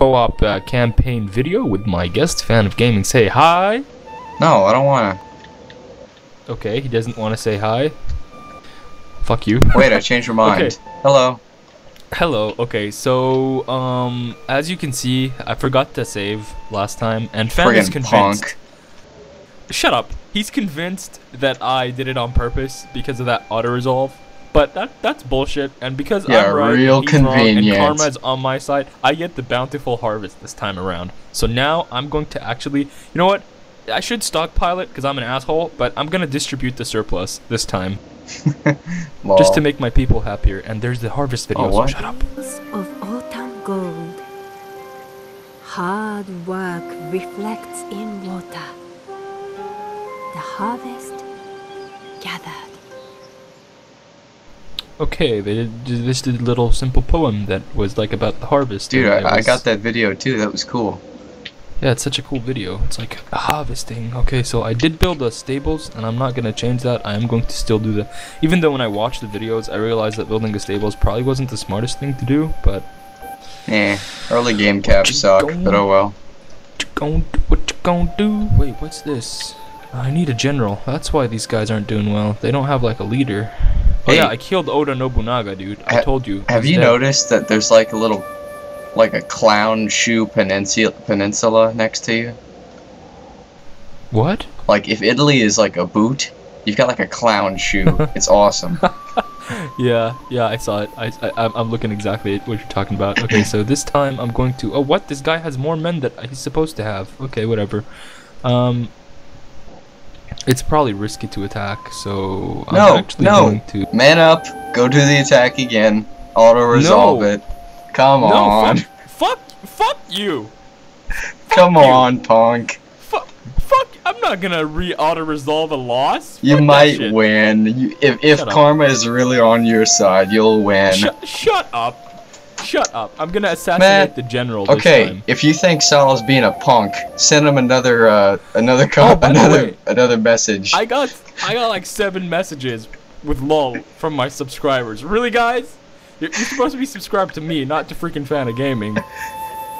co-op uh, campaign video with my guest, fan of gaming. Say hi. No, I don't wanna. Okay, he doesn't want to say hi. Fuck you. Wait, I changed my mind. Okay. Hello. Hello. Okay, so um, as you can see, I forgot to save last time, and fan is convinced. punk. Shut up. He's convinced that I did it on purpose because of that auto resolve. But that that's bullshit. And because Yeah, I'm right, real and he's wrong, and convenient. karma is on my side, I get the bountiful harvest this time around. So now I'm going to actually, you know what? I should stockpile it because I'm an asshole, but I'm gonna distribute the surplus this time just to make my people happier. And there's the harvest video. Oh, so shut up. of autumn gold. Hard work reflects in water. The harvest gathered. Okay, they did this did a little simple poem that was like about the harvest. Dude, I, I was- got that video too. That was cool. Yeah, it's such a cool video. It's like harvesting. Okay, so I did build the stables, and I'm not gonna change that. I am going to still do that. Even though when I watched the videos, I realized that building the stables probably wasn't the smartest thing to do. But Eh, early game caps suck, going- but oh well. what you gonna do? What you gonna do? Wait, what's this? I need a general. That's why these guys aren't doing well. They don't have like a leader. Oh Hey. yeah, I killed Oda Nobunaga, dude. I Ha- told you. Have you dead. noticed that there's like a little, like a clown shoe peninsula, peninsula next to you? What? Like if Italy is like a boot, you've got like a clown shoe. it's awesome. Yeah, yeah, I saw it. I, I, I'm- I'm looking exactly at what you're talking about. Okay, so this time I'm going to. Oh, what? This guy has more men that he's supposed to have. Okay, whatever. Um, it's probably risky to attack, so I'm No, actually no. going to. Man up, go do the attack again. Auto resolve No. it. Come No, on, fuck, fuck, fuck you. come on, punk. Fuck, fuck. I'm not gonna re-auto resolve a loss. You Fuck might win. You, if if Shut up. karma is really on your side, you'll win. Shut, shut up. Shut up. I'm gonna assassinate the general this Okay, time. if you think Sal's being a punk, send him another uh another Oh, com- by the another way, another message. I got I got like seven messages with lol from my subscribers. Really, guys? You're, you're supposed to be subscribed to me, not to freaking fan of gaming.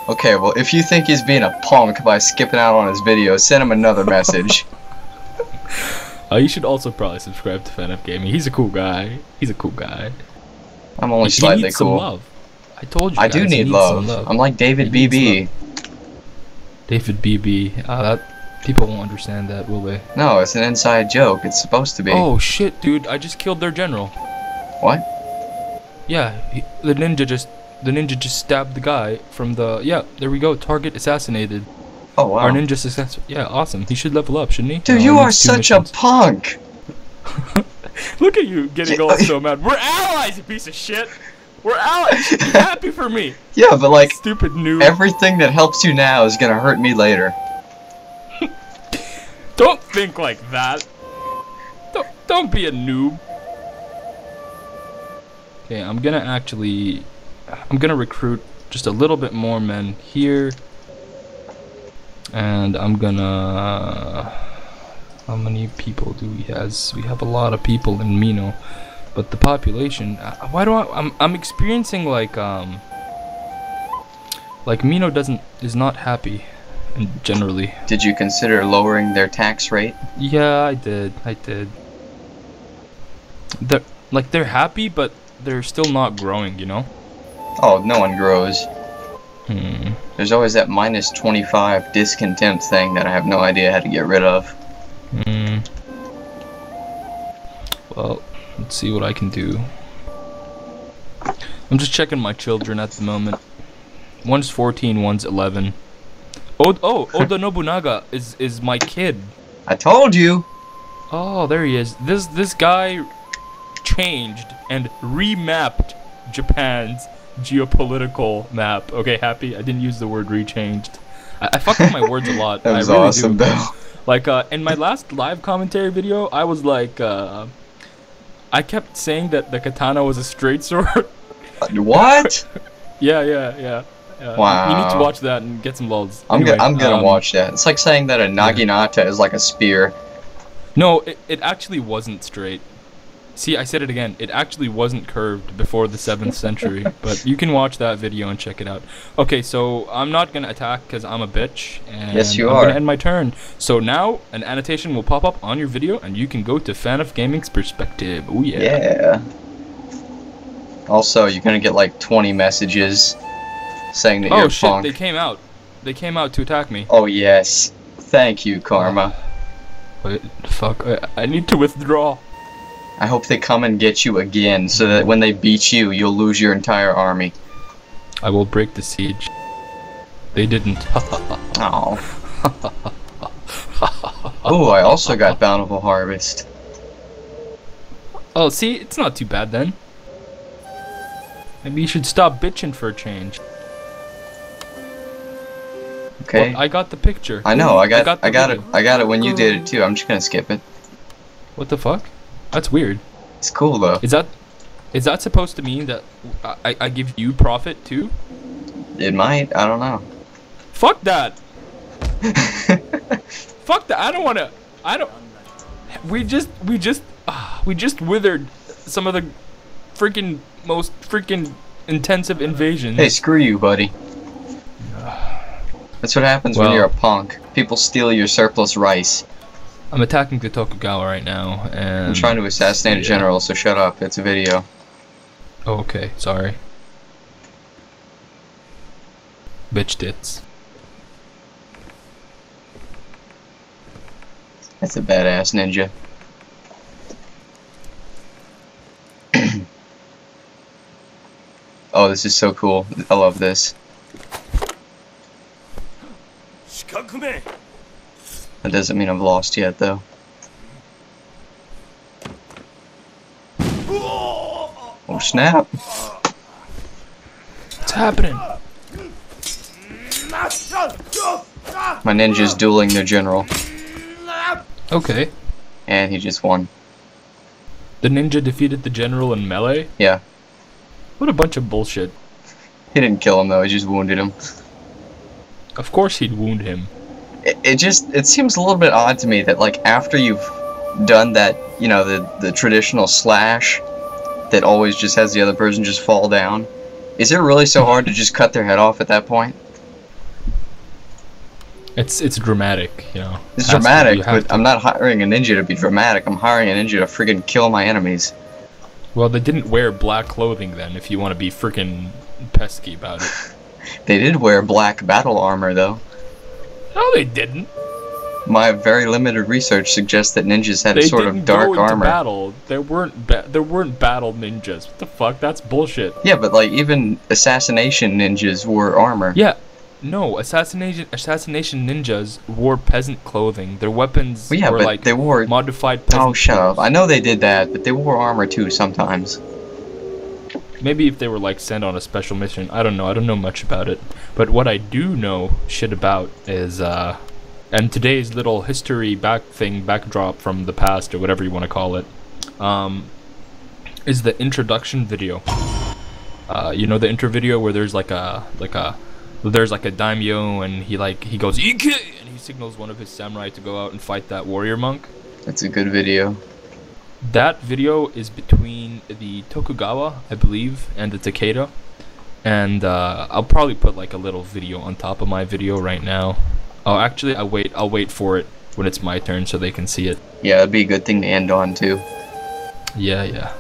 Okay, well if you think he's being a punk by skipping out on his videos, send him another message. Uh, you should also probably subscribe to fan of gaming. He's a cool guy. He's a cool guy. I'm only he slightly needs some love. I told you. I do need needs love. I'm like David He BB. David BB. Uh, that people won't understand that, will they? No, it's an inside joke. It's supposed to be. Oh shit, dude! I just killed their general. What? Yeah, he, the ninja just the ninja just stabbed the guy from the yeah. There we go. Target assassinated. Oh wow. Our ninja success. Yeah, awesome. He should level up, shouldn't he? Dude, No, you are such a punk. Look at you getting all so mad. We're allies, you piece of shit. We're allies. You should be happy for me. Yeah, but like Stupid noob. everything that helps you now is gonna hurt me later. don't think like that. Don't don't be a noob. Okay, I'm gonna actually, I'm gonna recruit just a little bit more men here, and I'm gonna. How many people do we has? We have a lot of people in Mino, but the population. uh, Why do I? I'm I'm experiencing like um. Like Mino doesn't is not happy, and generally. Did you consider lowering their tax rate? Yeah, I did. I did. They're like they're happy, but they're still not growing. You know. Oh, no one grows. Hmm. There's always that minus 25 discontent thing that I have no idea how to get rid of. Hmm. Well, see what I can do. I'm just checking my children at the moment. One's 14, one's 11. Oh, oh, Oda Nobunaga is is my kid. I told you! Oh, there he is. This this guy changed and remapped Japan's geopolitical map. Okay, happy. I didn't use the word rechanged. I, I fuck up my words a lot. That was I really awesome, do. though. Like uh, in my last live commentary video, I was like, uh, I kept saying that the katana was a straight sword. What? yeah, yeah, yeah. yeah. You need to watch that and get some lulz. I'm, Anyway, go- I'm gonna um, watch that. It's like saying that a naginata is like a spear. No, it, it actually wasn't straight. See, I said it again. It actually wasn't curved before the 7th century, but you can watch that video and check it out. Okay, so I'm not gonna attack because I'm a bitch, and Yes, you I'm are. gonna end my turn. So now an annotation will pop up on your video, and you can go to Fan of Gaming's perspective. Oh yeah. Yeah. Also, you're gonna get like 20 messages saying that Oh you're a shit! punk. They came out. They came out to attack me. Oh yes. Thank you, Karma. Wait, fuck! I, I need to withdraw. I hope they come and get you again, so that when they beat you, you'll lose your entire army. I will break the siege. They didn't. Oh. oh, I also got Bountiful Harvest. oh, see, it's not too bad then. Maybe you should stop bitching for a change. Okay. Well, I got the picture. I know. I got. I the got, it. I got it when you did it too. I'm just gonna skip it. What the fuck? That's weird. It's cool though. Is that is that supposed to mean that I, I give you profit too? It might. I don't know. Fuck that. Fuck that. I don't want to. I don't. We just we just uh, we just withered some of the freaking most freaking intensive invasions. hey, screw you, buddy. That's what happens when you're a punk. People steal your surplus rice. I'm attacking the Tokugawa right now, and I'm trying to assassinate a general, so shut up. It's a video. Oh, okay, sorry. Bitch tits. That's a badass ninja. oh, this is so cool. I love this. That doesn't mean I've lost yet, though. Oh, snap. What's happening? My ninja's dueling the general. Okay. And he just won. The ninja defeated the general in melee? Yeah. What a bunch of bullshit. He didn't kill him though, he just wounded him. Of course he'd wound him it, it just it seems a little bit odd to me that like after you've done that you know the the traditional slash that always just has the other person just fall down is it really so hard to just cut their head off at that point? It's it's dramatic, you know. it's to- dramatic but to- i'm not hiring a ninja to be dramatic. I'm hiring a ninja to friggin' kill my enemies. Well, they didn't wear black clothing then, if you want to be freaking pesky about it. they did wear black battle armor though no, they didn't. my very limited research suggests that ninjas had They a sort didn't of dark go into armor battle. There weren't ba- there weren't battle ninjas. What the fuck? That's bullshit. yeah but like even assassination ninjas wore armor Yeah. No, assassination assassination ninjas wore peasant clothing. Their weapons well, yeah were but like they wore modified peasant Oh, shut up. I know they did that, but they wore armor too sometimes. Maybe if they were like sent on a special mission. I don't know. I don't know much about it. But what I do know shit about is uh and today's little history back thing backdrop from the past or whatever you want to call it um is the introduction video. Uh you know the intro video where there's like a like a there's like a daimyo and he like he goes Ike! and he signals one of his samurai to go out and fight that warrior monk. That's a good video. That video is between the Tokugawa, I believe, and the Takeda. And uh, I'll probably put like a little video on top of my video right now. Oh, actually, I'll wait. I'll wait for it when it's my turn so they can see it. Yeah, that'd be a good thing to end on too. Yeah, yeah.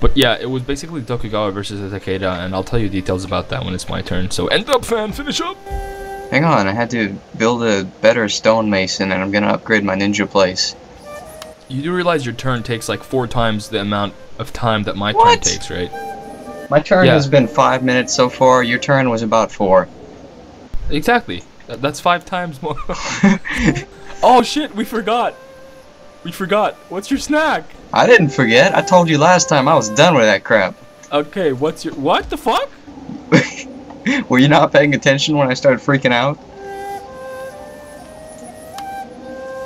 But yeah, it was basically Tokugawa versus the Takeda, and I'll tell you details about that when it's my turn. So end up, fan, finish up. Hang on, I had to build a better stonemason and I'm gonna upgrade my ninja place. You do realize your turn takes like four times the amount of time that my What? turn takes, right? My turn Yeah. has been five minutes so far, your turn was about four. Exactly. That's five times more. oh shit, we forgot. We forgot. What's your snack? I didn't forget, I told you last time I was done with that crap. Okay, what's your what the fuck? Were you not paying attention when I started freaking out?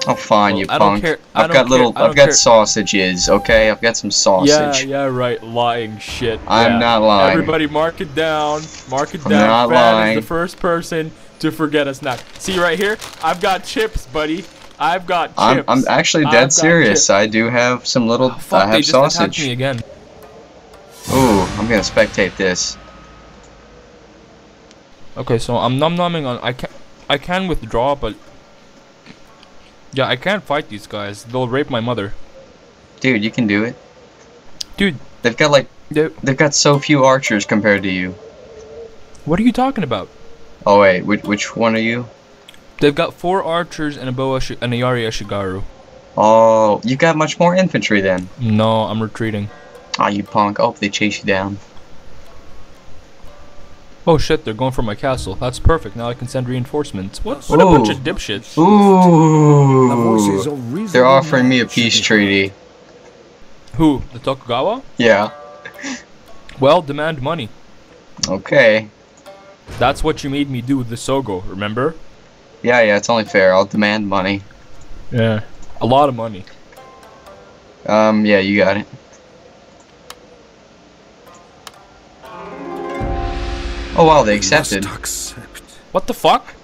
Oh fine, Well, you I don't punk. I've got little I've got care. sausages, okay? I've got some sausage. Yeah, yeah, right. Lying shit. I'm Yeah. not lying. Everybody mark it down. Mark it I'm down. not lying. is the first person to forget a snack. See right here? I've got chips, buddy. I've got chips. I'm, I'm actually dead serious. chips. I do have some little. Oh, fuck, I they have just attacked sausage. me again. Ooh, I'm gonna spectate this. Okay, so I'm num numbing on. I can I can withdraw, but yeah, I can't fight these guys. They'll rape my mother. Dude, you can do it. Dude, They've got like they- they've got so few archers compared to you. what are you talking about? Oh wait, which which one are you? They've got four archers and a boa and a Yari Ashigaru. Oh, you got much more infantry then. No, I'm retreating. Ah, you punk. Oh, they chase you down. Oh shit, they're going for my castle. That's perfect. Now I can send reinforcements. What? What a bunch of dipshits. Ooh. They're offering me a peace treaty. Who? The Tokugawa? Yeah. Well, demand money. Okay. That's what you made me do with the Sogo, remember? Yeah, yeah, it's only fair. I'll demand money. Yeah. A lot of money. Um, yeah, you got it. Oh wow, they accepted. accept. What the fuck?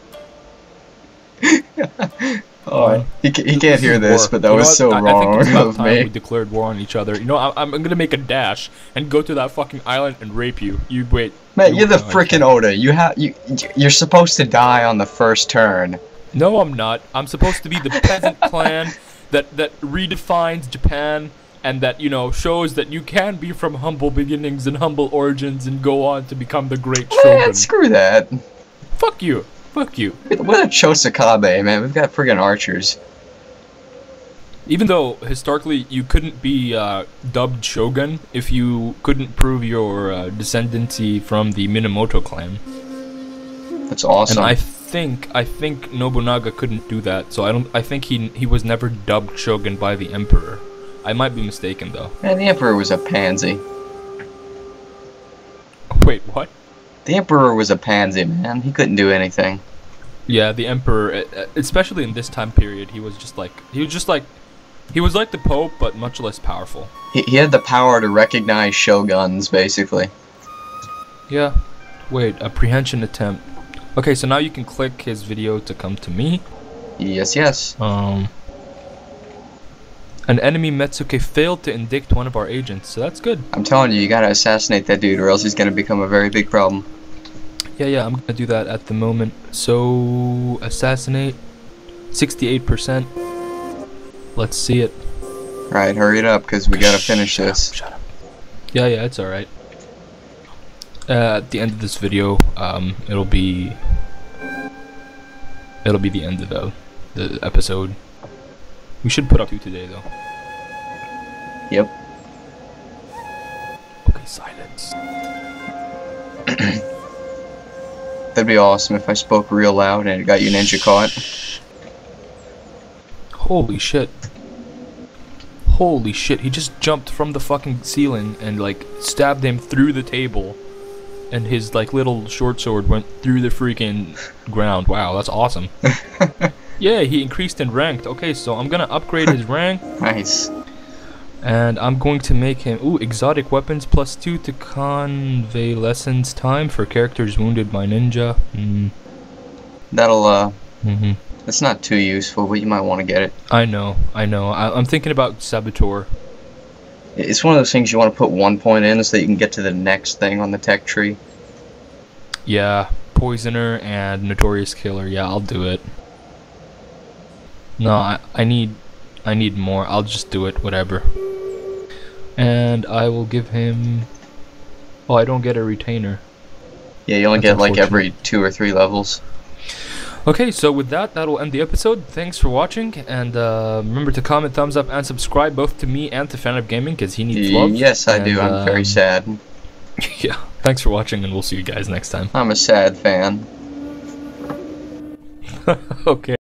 Oh, he, ca- he can't hear this, war. but that You was so I, I wrong think it's about of time we declared war on each other. You know, I, I'm gonna make a dash and go to that fucking island and rape you. You wait. Man, You- you're the freaking I. Oda. You have you you're supposed to die on the first turn. No, I'm not. I'm supposed to be the peasant clan that that redefines Japan and that you know shows that you can be from humble beginnings and humble origins and go on to become the great shogun. Man, screw that. Fuck you. Fuck you. What a Chosokabe, man. We've got friggin' archers. Even though historically you couldn't be uh, dubbed shogun if you couldn't prove your uh, descendancy from the Minamoto clan. That's awesome. And I think I think Nobunaga couldn't do that, so I don't. I think he he was never dubbed shogun by the emperor. I might be mistaken though. Man, the Emperor was a pansy. Wait, what? The Emperor was a pansy, man. He couldn't do anything. Yeah, the emperor, especially in this time period, he was just like he was just like he was like the pope, but much less powerful. He, he had the power to recognize shoguns, basically. Yeah. Wait, apprehension attempt. Okay, so now you can click his video to come to me. Yes, yes. Um. An enemy Metsuke failed to indict one of our agents, so that's good. I'm telling you, you gotta assassinate that dude, or else he's gonna become a very big problem. Yeah, yeah, I'm gonna do that at the moment. So, assassinate. 68%. Let's see it. Right, hurry it up, because we gotta finish Shut up, this. shut up. Yeah, yeah, it's alright. Uh, at the end of this video, um, it'll be. It'll be the end of the, the episode. We should put up two today, though. Yep. Okay, silence. That'd be awesome if I spoke real loud and it got you ninja caught. Holy shit. Holy shit, he just jumped from the fucking ceiling and like stabbed him through the table. And his like little short sword went through the freaking ground. Wow, that's awesome. yeah, he increased in ranked. Okay, so I'm gonna upgrade his rank Nice. and I'm going to make him ooh, exotic weapons plus two to convalescence time for characters wounded by ninja. Mm, That'll, uh, hmm that's not too useful, but you might want to get it. I know, I know. I, I'm thinking about Saboteur. It's one of those things you want to put one point in so that you can get to the next thing on the tech tree. Yeah, Poisoner and Notorious Killer. Yeah, I'll do it. No, I, I need I need more. I'll just do it, whatever. And I will give him Oh, I don't get a retainer. Yeah, you only That's get like every two or three levels. Okay, so with that, that'll end the episode. Thanks for watching, and uh, remember to comment, thumbs up, and subscribe both to me and to Fan of Gaming because he needs love. Yes, I do. I'm very um, sad. Yeah. Thanks for watching, and we'll see you guys next time. I'm a sad fan. okay.